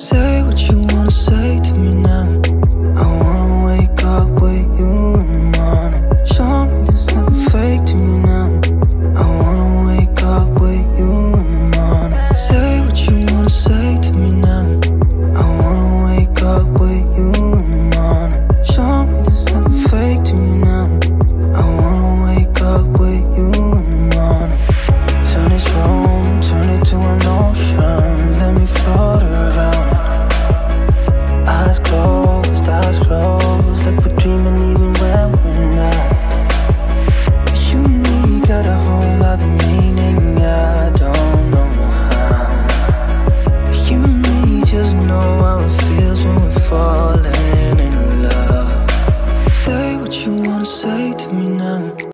Say eyes closed, like we're dreaming even when we're not. But you and me got a whole lot of meaning, I don't know how. You and me just know how it feels when we're falling in love. Say what you wanna say to me now.